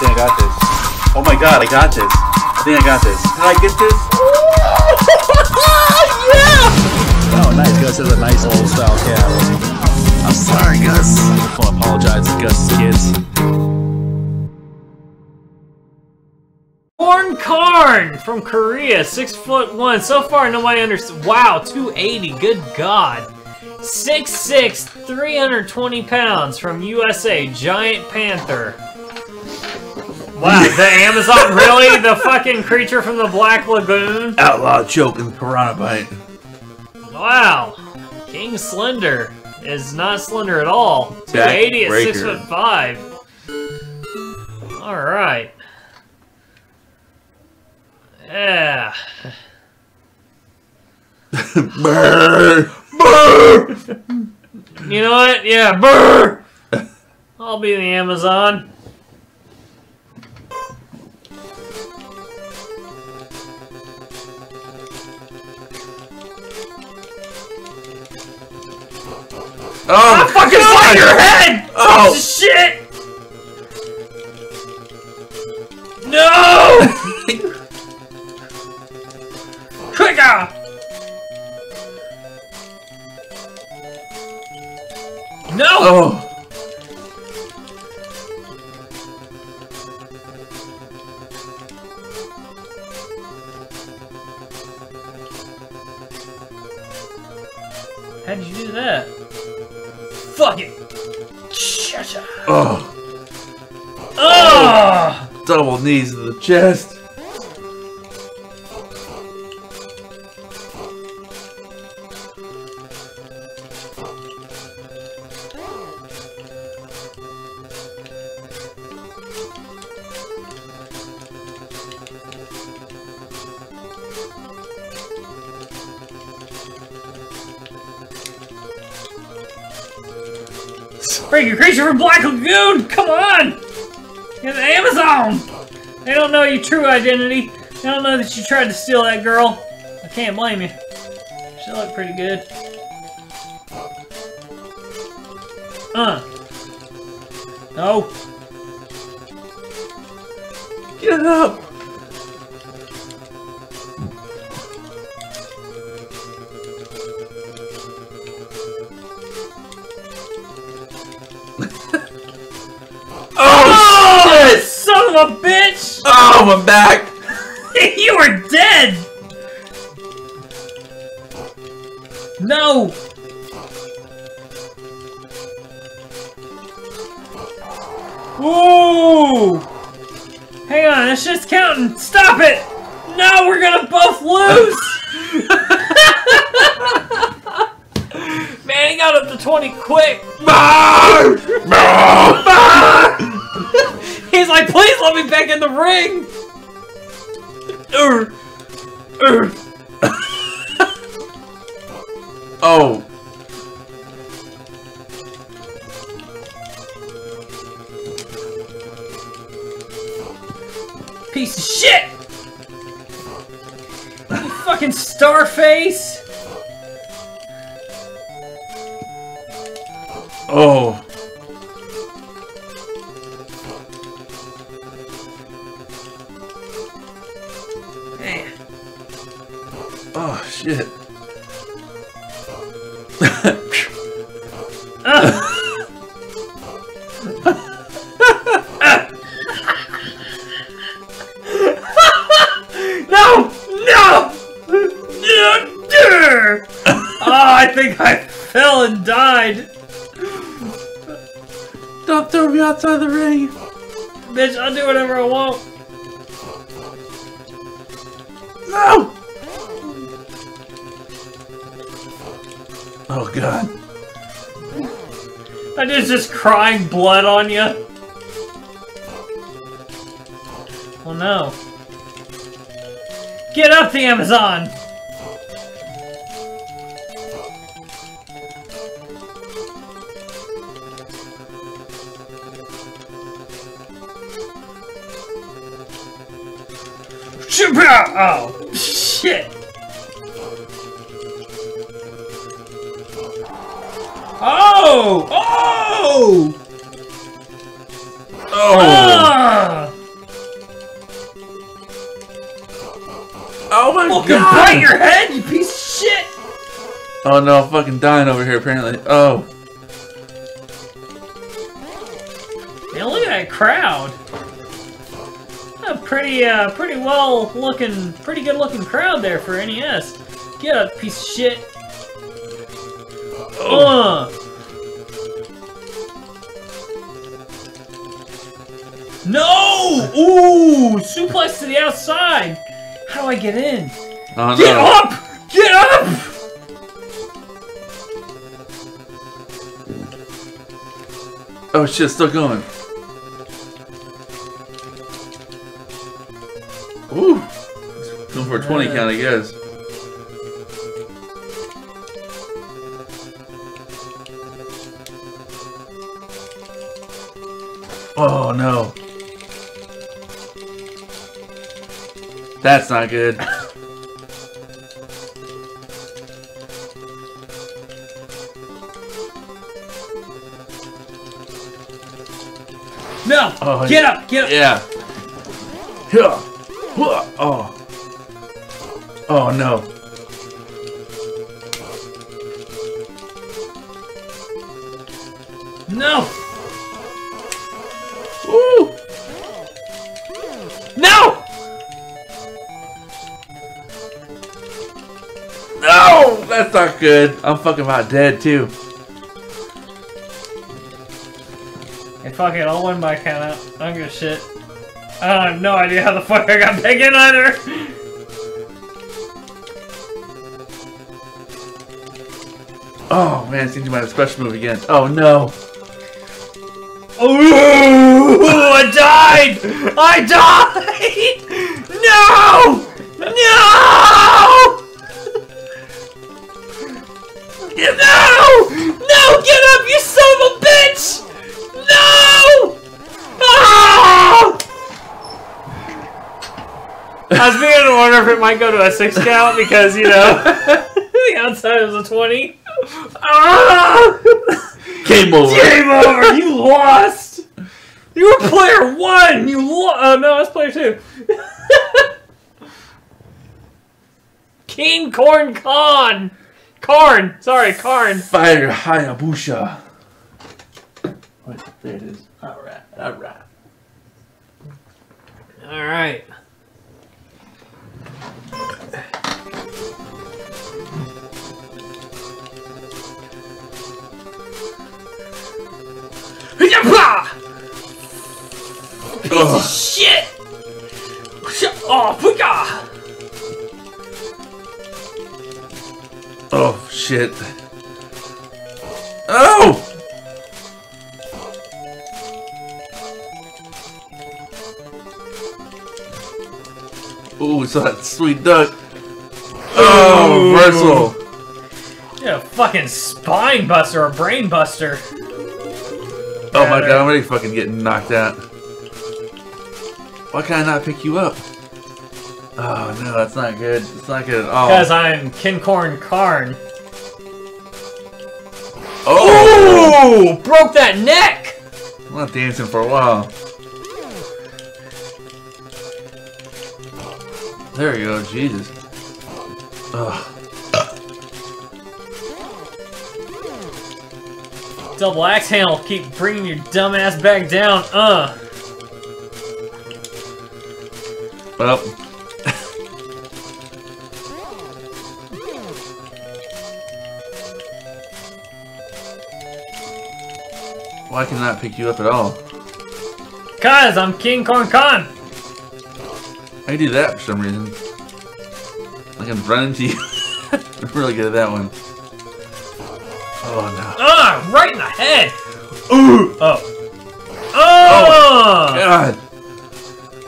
think I got this. Oh my god, I got this. I think I got this. Did I get this? yeah! Oh, nice. Gus has a nice old style cap. I'm sorry, Gus. I want to apologize to Gus's kids. Born Karn from Korea, six foot one. So far, nobody understands. Wow, 280. Good God. 6'6", 320 pounds from USA, Giant Panther. Wow, the Amazon really? The fucking creature from the Black Lagoon? Outlaw choking piranha bite. Wow. King Slender is not slender at all. 280 at 6 foot 5. Alright. Yeah. Brr. Brr. You know what? Yeah, brr! I'll be the Amazon. Oh, Fucking fly your head! Oh. Shit! No! Quicker! No! Oh. Knees to the chest. Your true identity. I don't know that you tried to steal that girl. I can't blame you. She looked pretty good. Uh. No. Get up. oh, shit! Son of a bitch! Oh, my back. you are dead! No! Ooh! Hang on, it's just counting. Stop it! No, we're gonna both lose! Man, he got up to 20 quick. He's like, please let me back in the ring! Urgh. Urgh. Oh. Piece of shit! You fucking starface! Oh. Oh, shit. No! No! oh, I think I fell and died. Don't throw me outside the ring. Bitch, I'll do whatever I want. No! Oh, God. I just just crying blood on you. Oh no. Get up, the Amazon! Oh, shit! Oh! Oh! Oh! Ah! Oh my fucking god! Fucking bite your head, you piece of shit! Oh no, I'm fucking dying over here apparently. Oh. Man, look at that crowd. A pretty, uh, pretty well looking, pretty good looking crowd there for NES. Get up, piece of shit. Uh. No! Ooh! Suplex to the outside! How do I get in? Oh Get no. up! Get up! Oh shit, still going. Ooh. Going for a 20 Uh. count, I guess. That's not good. No! Oh, get up! Get up! Yeah. Oh. Oh. No! Not good. I'm fucking about dead too. Hey, fuck it, I'll win by count out. I don't give a shit. I have no idea how the fuck I got back in either. Oh man, it seems you might have a special move again. Oh no. Ooh, I died! I died! No! No! No! No! Get up, you son of a bitch! No! Ah! I was beginning to wonder if it might go to a six count because, you know, the outside was a 20. Ah! Game over. Game over! You lost! You were player one! You lost! Oh no, that's player two. King Corn Con! Karn! Sorry, Karn. Fighter Hayabusa. Wait, there it is. Alright, alright. Alright. Yappa! Ugh. Shit! Oh, puka! Oh shit. Oh! Ooh, it's that sweet duck. Oh, reversal. Yeah, fucking spine buster or brain buster. Oh my god, I'm already fucking getting knocked out. Why can I not pick you up? No, that's not good. It's not good at all. Because I'm Kin Corn Karn. Oh! Ooh! Broke that neck! I'm not dancing for a while. There you go, Jesus. Ugh. Double axe handle, keep bringing your dumb ass back down. Uh. Well. Why can I not pick you up at all? Cause I'm King Kong Khan! I do that for some reason. Like I can run into you. I'm really good at that one. Oh no. Uh, right in the head. Ooh. Oh. Oh. no. God.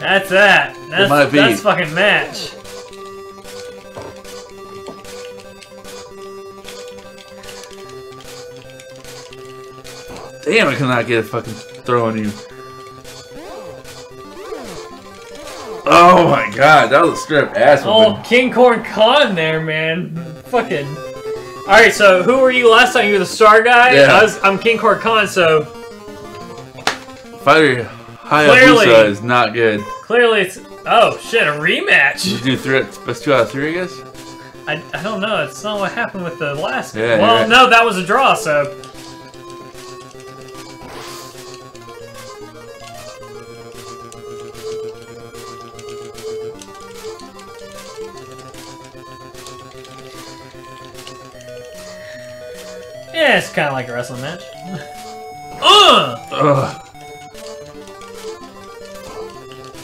That's that. That's, that's fucking match. Damn, I cannot get a fucking throw on you. Oh my god, that was a straight up ass Oh, whooping. King Corn Con there, man. Fucking. All right, so who were you last time? You were the star guy. Yeah. I I'm King Corn Con, so Fighter Clearly. Hayabusa is not good. clearly it's Oh shit, a rematch! You do three, best two out of three, I guess? I, I don't know, it's not what happened with the last Yeah, Well, right. no, that was a draw, so. Yeah, it's kind of like a wrestling match. uh! Ugh.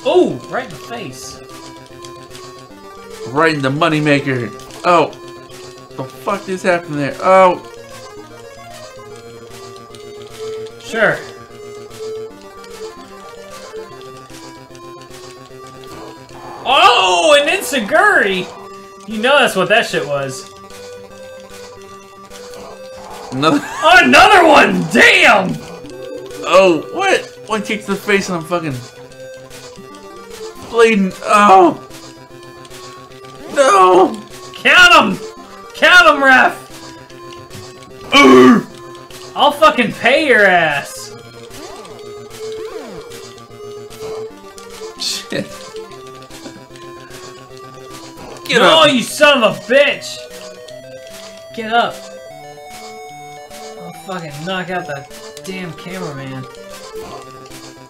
Oh, right in the face. Right in the moneymaker. Oh. The fuck just happened there? Oh. Sure. Oh, an Enzuigiri! You know that's what that shit was. Another. Oh, another one! Damn! Oh, what? One kick to the face and I'm fucking bleeding. Oh. No. Count them! Count them, ref! I'll fucking pay your ass! Shit. Get no, up. you son of a bitch! Get up! Fucking knock out the damn cameraman.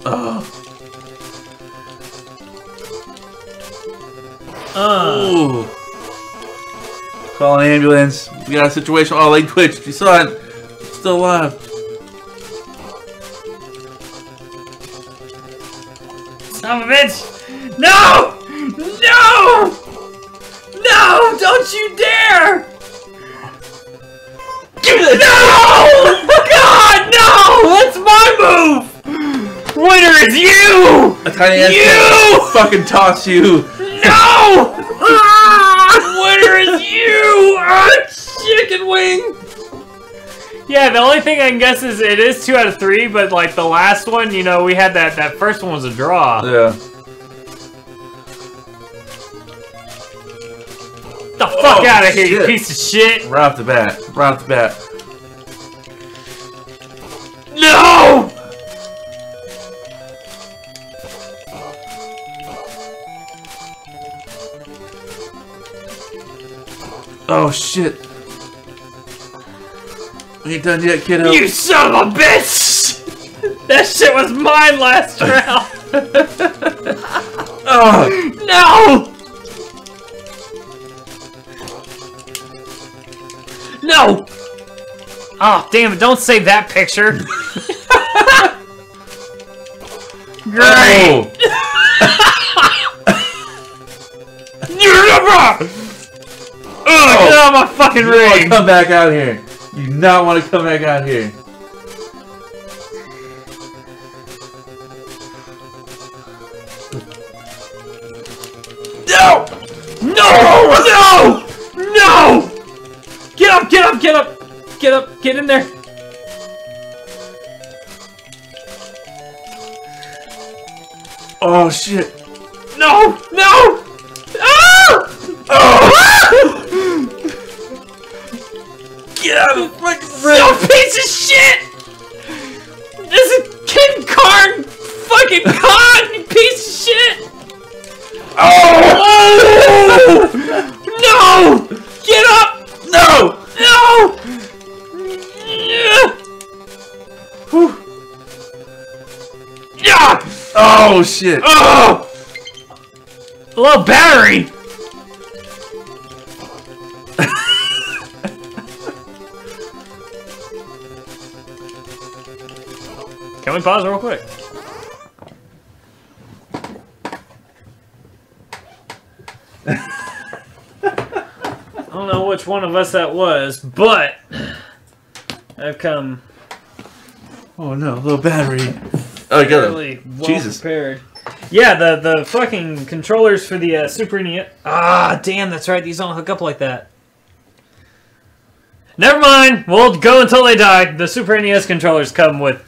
Oh. Uh, Ooh. Call an ambulance. We got a situation. Oh, leg twitched. You saw it. Still alive. son of a bitch! No! No! No! Don't you dare! Give me that. No! God, no! That's my move! Winner is you! A tiny ass You! fucking toss you. No! Winner is you! Ah, chicken wing! Yeah, the only thing I can guess is it is two out of three, but like the last one, you know, we had that that first one was a draw. Yeah. Fuck Oh, out of here, you piece of shit! Right off the bat. Right off the bat. No! Oh shit. We ain't done yet, kiddo. You son of a bitch! that shit was mine last round! Oh. No! No! Oh, damn it, don't save that picture. Great! Oh. Oh, Ugh, get out of my fucking You want to ring! come back out here. You do not want to come back out here. Get in there! Oh shit! No! No! Ah! Oh! Get out of fucking You piece of shit! Shit! Oh! Low battery! Can we pause real quick? I don't know which one of us that was, but I've come Oh no, low battery. Oh, you got really well Jesus. prepared. Yeah, the the fucking controllers for the uh, Super NES. Ah, damn, that's right. These don't hook up like that. Never mind. We'll go until they die. The Super NES controllers come with.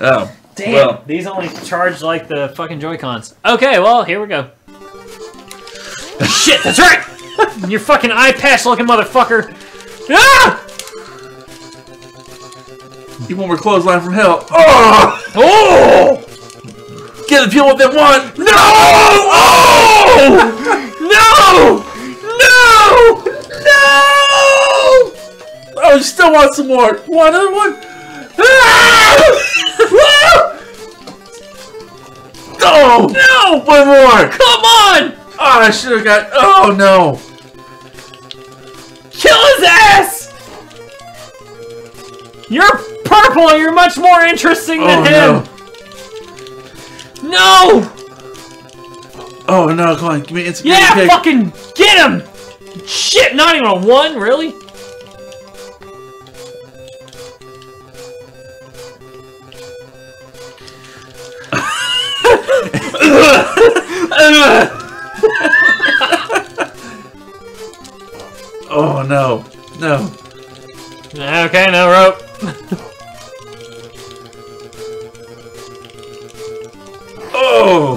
Oh. Damn, Well. these only charge like the fucking Joy Cons. Okay, well here we go. Shit, that's right. you fucking eye patch looking motherfucker. Ah! You want more clothesline from hell? Oh! Oh! Give the people what they want. No! Oh! no! No! No! Oh, you still want some more? Want another one? Ah! oh No! one more. Come on! Oh, I should have got. Oh no. Kill his ass! You're purple you're much more interesting than Oh him! no. No! Oh no! Come on, give me instant Yeah, kick. fucking get him! Shit, not even a one, really? Oh no, no. Okay, no rope. Oh,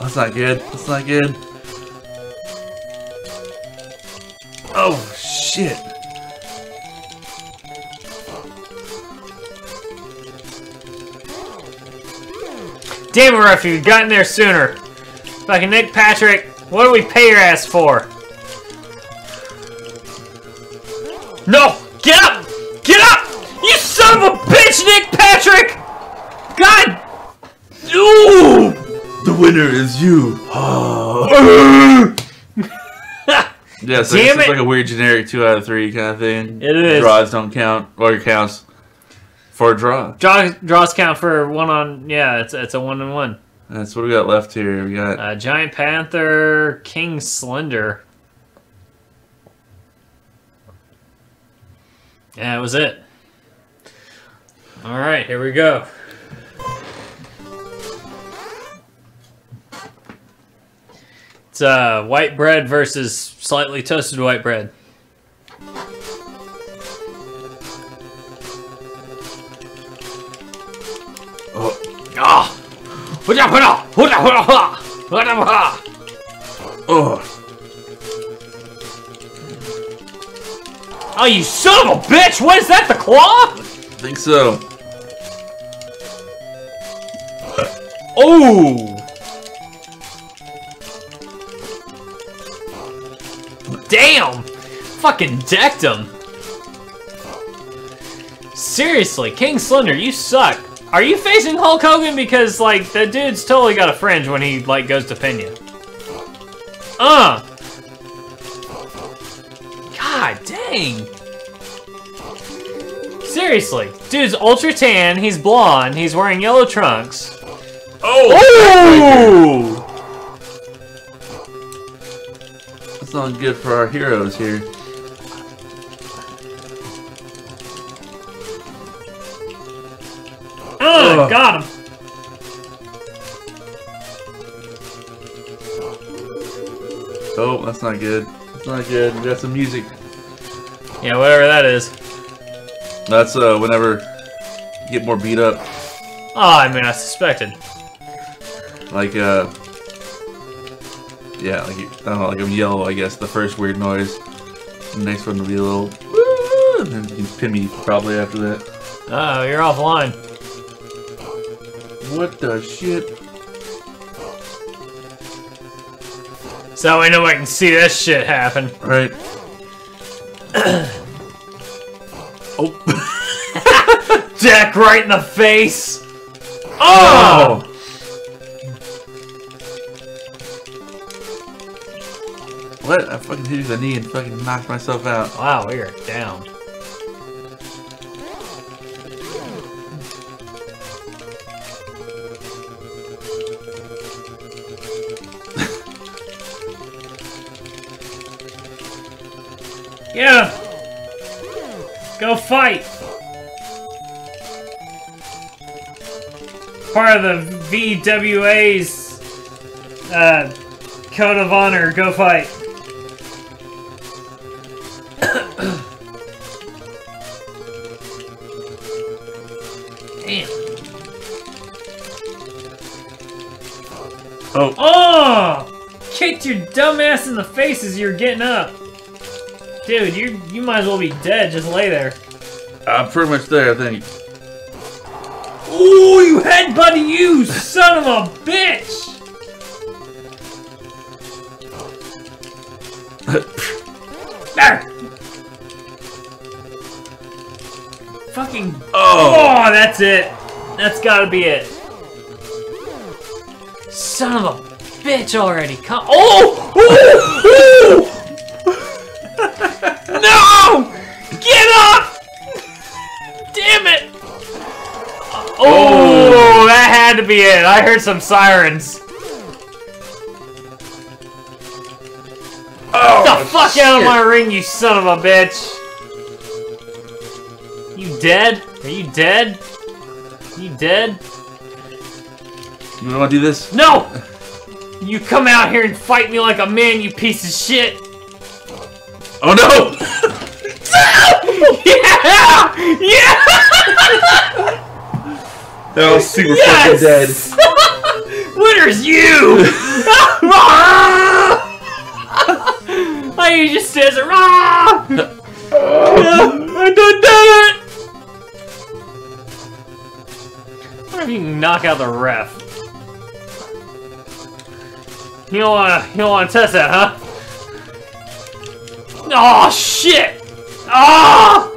that's not good. That's not good. Oh shit. Damn it, ref, you got in there sooner. Fucking Nick Patrick, what do we pay your ass for? No! Get up! Winner is you. Oh. yeah, so Damn it's it. like a weird generic two out of three kind of thing. It is. Draws don't count, or it counts for a draw. Draw, draws count for one on, yeah, it's, it's a one and one. That's what we got left here. We got Uh, Giant Panther, King Slender. Yeah, that was it. Alright, here we go. It's uh, white bread versus slightly toasted white bread. oh, Ah! Huda, huda, huda, huda, huda, huda, huda. oh, Oh, you son of a bitch! What is that, the claw? I think so. Oh! Damn! Fucking decked him. Seriously, King Slender, you suck. Are you facing Hulk Hogan because, like, the dude's totally got a fringe when he, like, goes to pin you? Uh! God dang! Seriously, dude's ultra tan, he's blonde, he's wearing yellow trunks. Oh! That's not good for our heroes here. Ugh. got him. Oh, that's not good. That's not good. We got some music. Yeah, whatever that is. That's uh whenever you get more beat up. Oh, I mean, I suspected. Like uh Yeah, like I don't know, like a yellow, I guess, the first weird noise. The next one will be a little "Woo!" and then you can pin me probably after that. Oh, you're offline. What the shit? So I know I can see this shit happen. Right. oh. Deck right in the face. Oh! oh. What? I fucking hit you with the knee and fucking knocked myself out. Wow, we are down. yeah. Go fight. Part of the VWA's uh, code of honor. Go fight. In the face as you're getting up. Dude, you you might as well be dead. Just lay there. I'm pretty much there, I think. Ooh! you headbutting you, son of a bitch! There! Fucking. Oh! Oh, that's it. That's gotta be it. Son of a bitch already. Come. Oh! Ooh! Ooh! no! Get up! Damn it! Oh, that had to be it. I heard some sirens. Oh! Get the fuck out of my ring, you son of a bitch! You dead? Are you dead? You dead? You wanna do this? No! You come out here and fight me like a man, you piece of shit! Oh no! Yeah! Yeah! That was super Yes! fucking dead. Winner's you! I you just says it. Ah! I done done it! What if you can knock out the ref? You don't wanna you don't wanna test that, huh? Oh shit! Ah!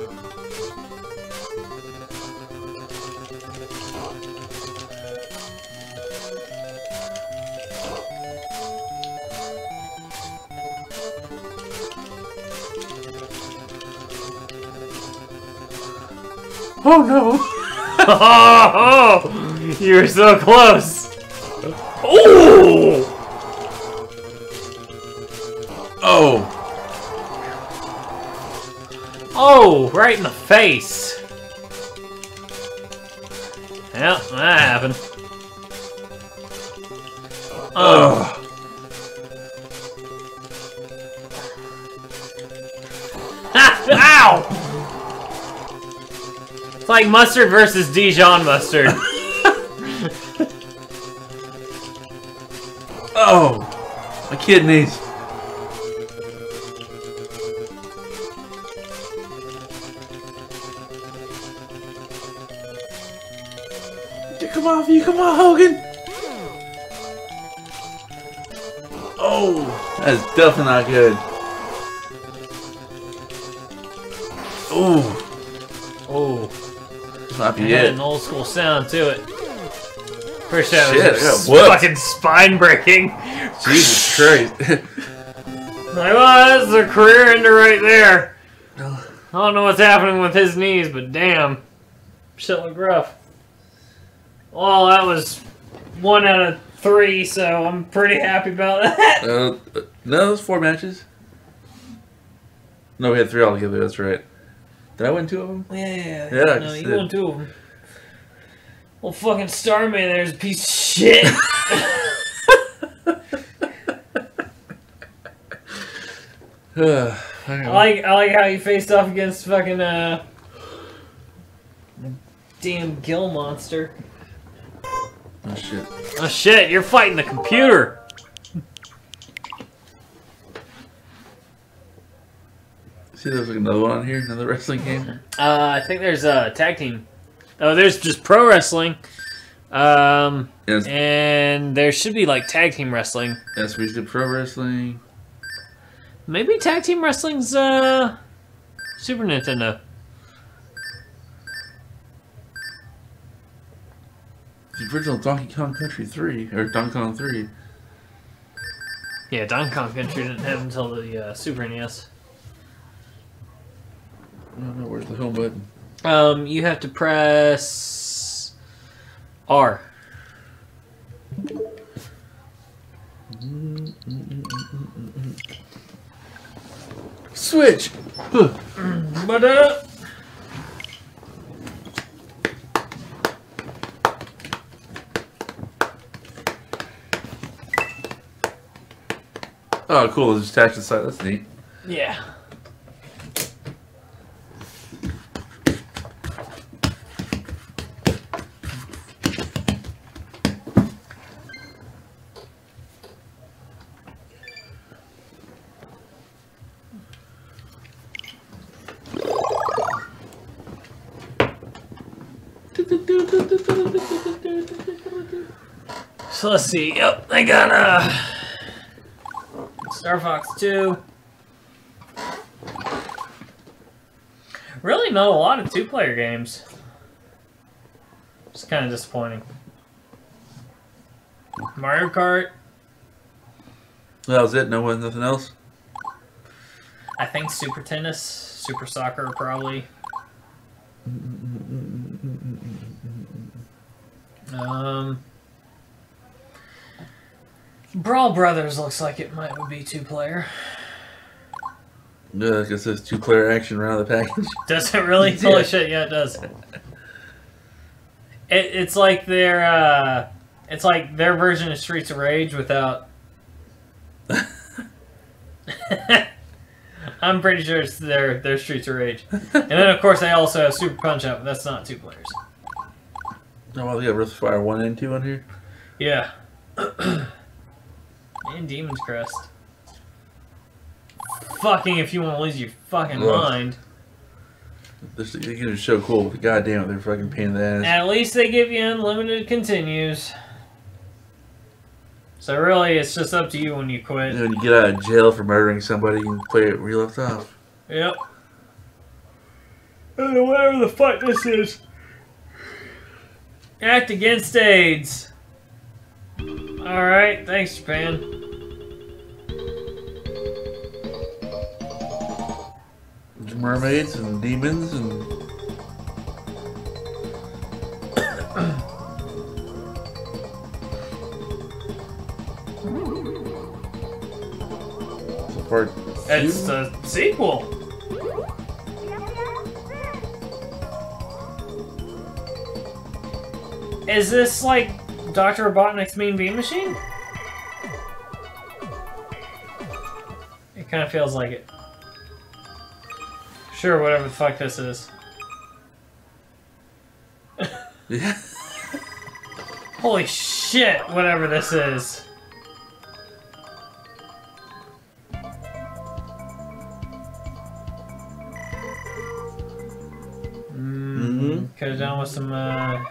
Oh no! Oh, you were so close. Oh! Oh! Oh, right in the face. Yep, that happened. Oh, ow! It's like mustard versus Dijon mustard. Oh! My kidneys. You come on, Hogan! Oh! That's definitely not good. Ooh! oh, This might be it an old school sound to it. First that Shit, was I got just whooped. fucking spine breaking. Jesus Christ. Like, well, that's a career ender right there. I don't know what's happening with his knees, but damn. Shit look rough. Well, that was one out of three, so I'm pretty happy about that. uh, no, was four matches. No, we had three altogether, that's right. Did I win two of them? Yeah, Yeah, I no, you did. won two of them. Well, fucking Starman there's a piece of shit. I I like I like how you faced off against fucking uh damn gill monster. Oh shit. Oh shit, you're fighting the computer. See, there's like another one on here, another wrestling game. Uh, I think there's a tag team. Oh, there's just pro wrestling. Um, Yes, and there should be like tag team wrestling. yes, we did pro wrestling. Maybe tag team wrestling's uh Super Nintendo. The original Donkey Kong Country 3, or Donkey Kong 3. Yeah, Donkey Kong Country didn't have until the uh, Super NES. I don't know, where's the home button? Um, you have to press R. Switch! But uh, Oh, cool. It's attached to the side. That's neat. Yeah. So let's see. Yep, I got a. Star Fox 2. Really not a lot of two-player games. It's kind of disappointing. Mario Kart. That was it. No one, nothing else. I think Super Tennis, Super Soccer, probably. Um, Brawl Brothers looks like it might be two player. Yeah, I guess there's two player action around the package. Does it really? Yeah. Holy shit! Yeah, it does. It, it's like their uh, it's like their version of Streets of Rage without. I'm pretty sure it's their their Streets of Rage, and then of course they also have Super Punch Out, but that's not two players. Oh, well, we got Rift Fire 1 and 2 on here. Yeah. and Demon's Crest. Fucking if you want to lose your fucking Ugh. mind. This they're gonna show cool, but goddamn, they're fucking pain in the ass. At least they give you unlimited continues. So really, it's just up to you when you quit. And when you get out of jail for murdering somebody, you can play it where you left off. Yep. Uh, Whatever the fuck this is. Act against AIDS. Alright, thanks, Japan. Mermaids and demons and part It's two? the sequel. Is this like Dr. Robotnik's Mean Bean Machine? It kind of feels like it. Sure, whatever the fuck this is. Yeah. Holy shit, whatever this is. Could have done with some, uh...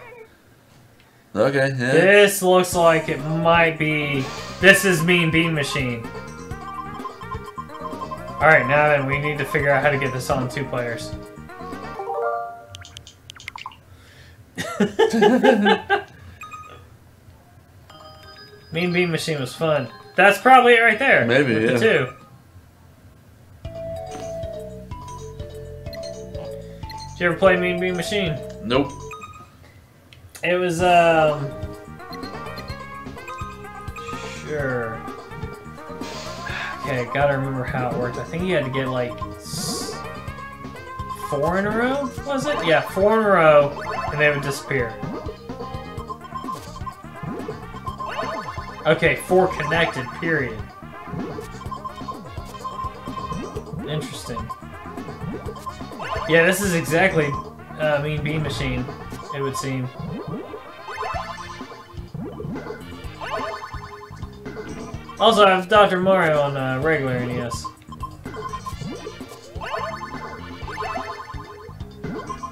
Okay, yeah. This looks like it might be... This is Mean Bean Machine. Alright, now then, we need to figure out how to get this on two players. mean Bean Machine was fun. That's probably it right there. Maybe, yeah. The two. Did you ever play Mean Bean Machine? Nope. It was, um... Okay, gotta remember how it worked. I think you had to get, like, four in a row, was it? Yeah, four in a row, and they would disappear. Okay, four connected, period. Interesting. Yeah, this is exactly uh, Mean Bean Machine, it would seem. Also, I have Dr. Mario on uh, regular NES.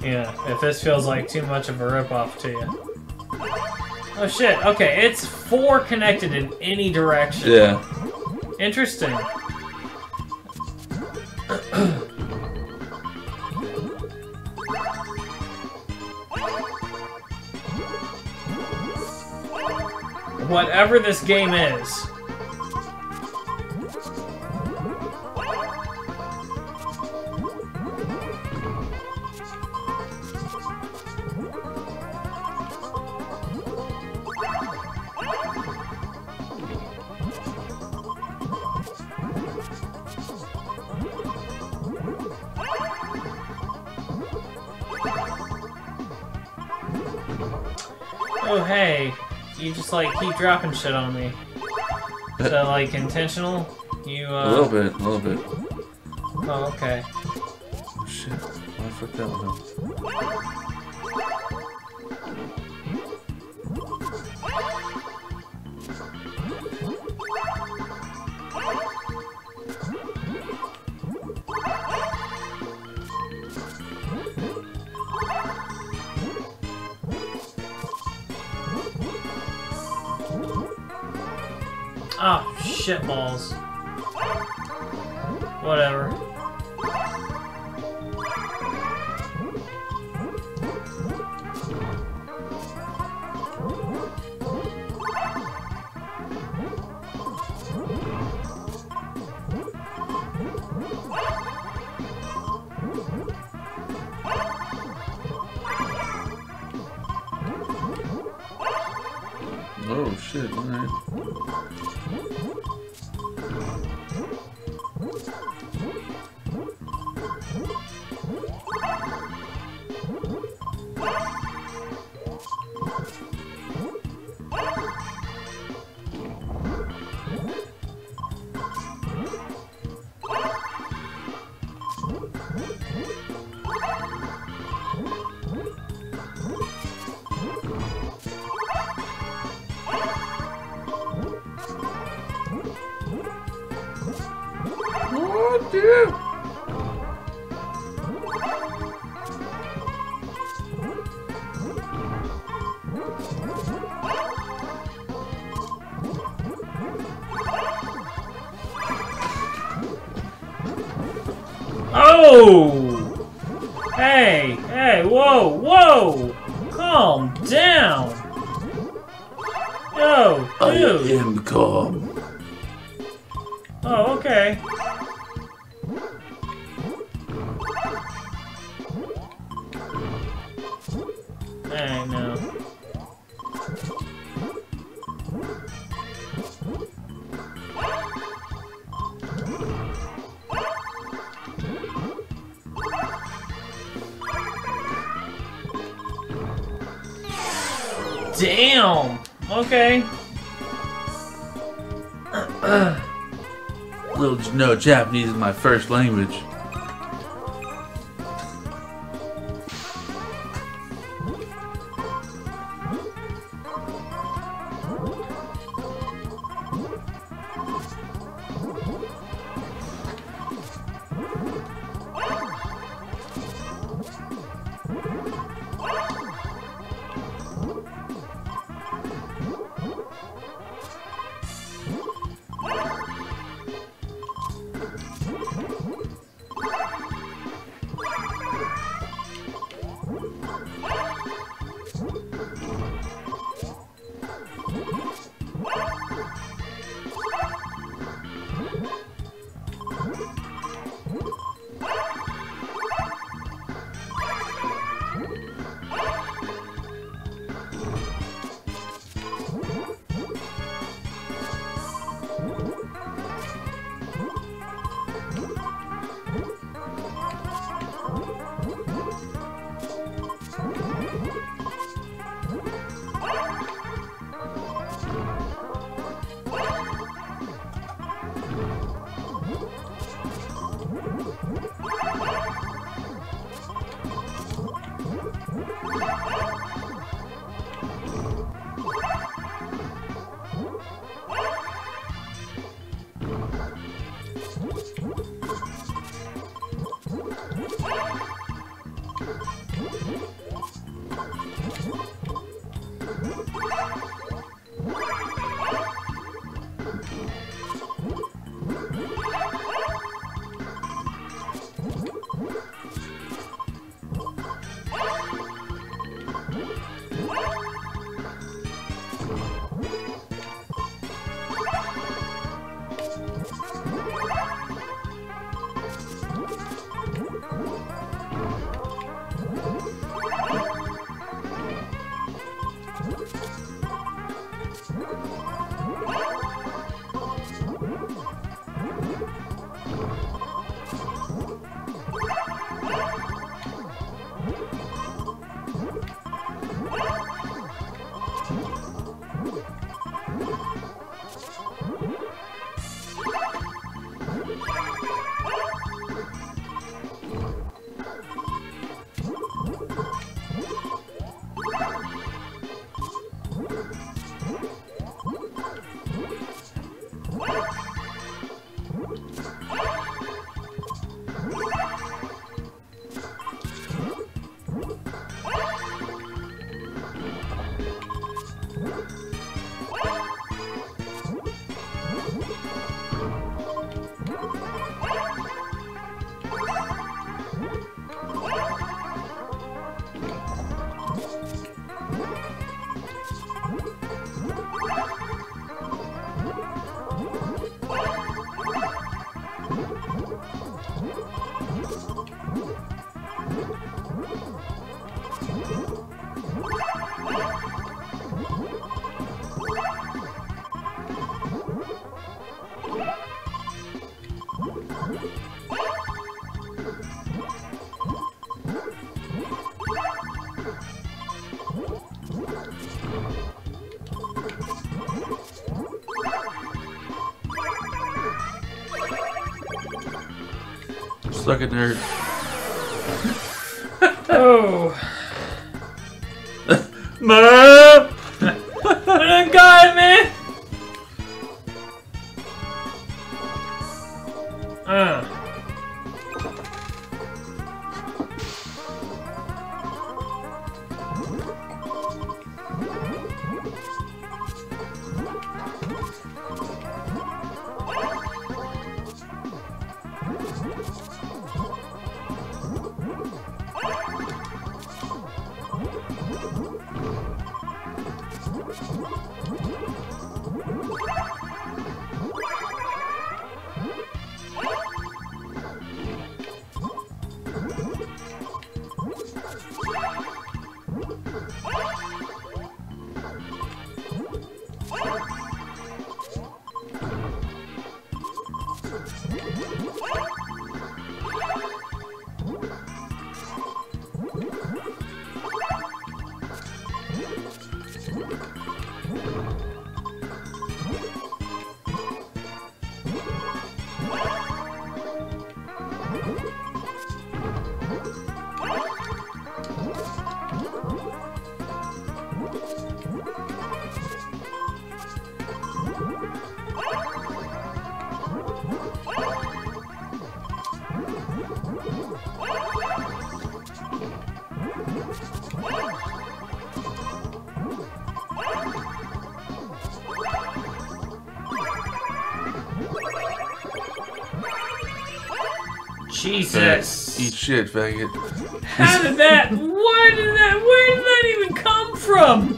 Yeah, if this feels like too much of a ripoff to you. Oh shit, okay, it's four connected in any direction. Yeah. Interesting. Whatever this game is. Dropping shit on me. Is that like intentional? You uh A little bit, a little bit. Oh okay. Oh, shit. I fucked that one up. Yo, I dude! am calm. Oh, okay. Dang, no. Damn! Okay. Little know Japanese is my first language. Suck it, nerd. Oh. Jesus. Eat shit, faggot. How did that? Why did that? Where did that even come from?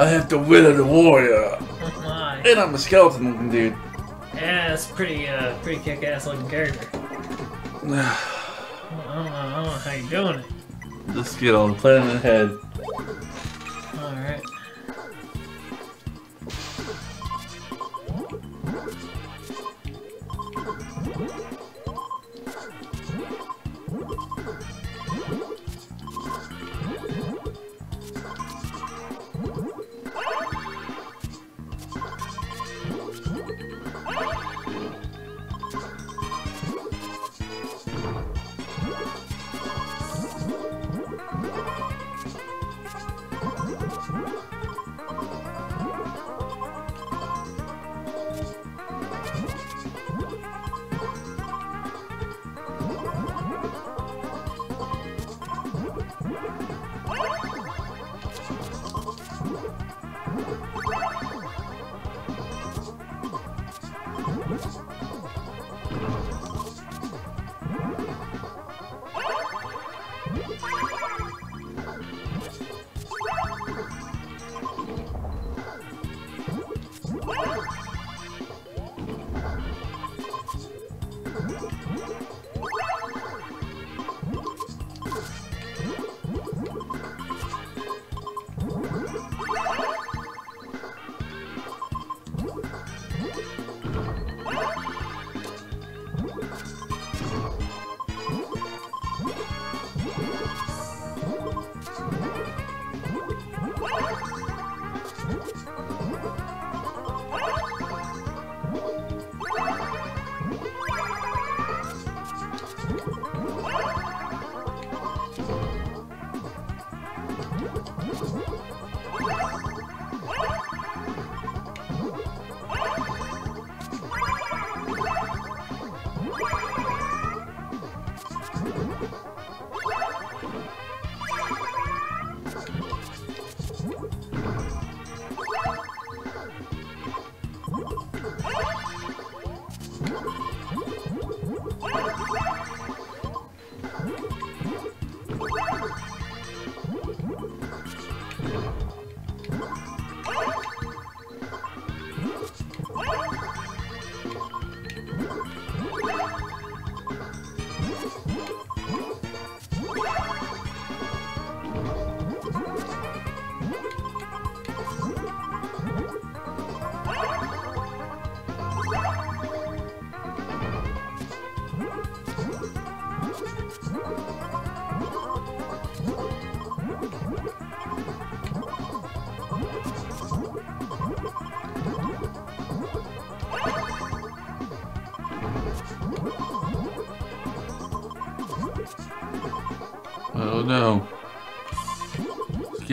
I have to wither the warrior. Oh my. And I'm a skeleton looking dude. Yeah, that's pretty, uh, pretty kick-ass looking character. I don't, know, I don't know how you're doing it. the the plan in the head.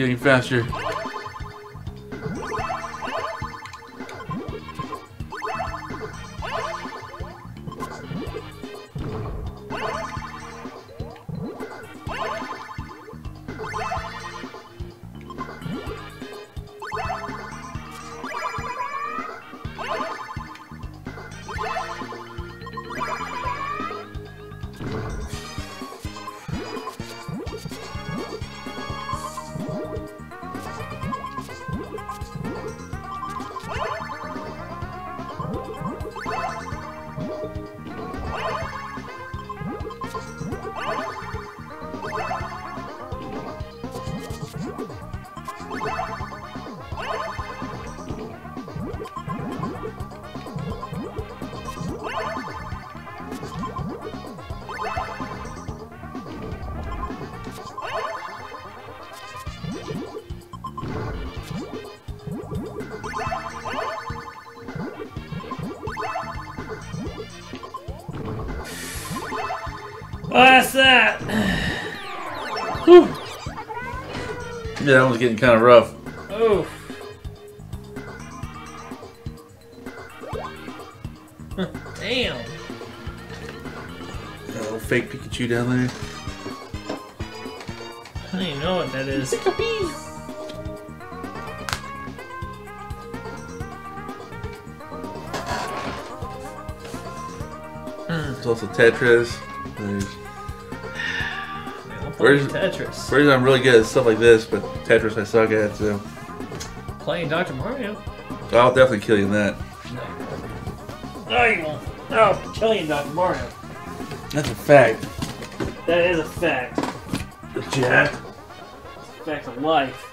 Getting faster. What's that? Yeah, that one's getting kind of rough. Oh. Damn. Got a little fake Pikachu down there. I don't even know what that is. It's also Tetris. There's I'll Where's- Tetris? Whereas I'm really good at stuff like this, but Tetris I suck at, so Playing Dr. Mario? I'll definitely kill you in that. No, you won't. No, I'll kill you, in Dr. Mario. That's a fact. That is a fact. Jack. Fact of life.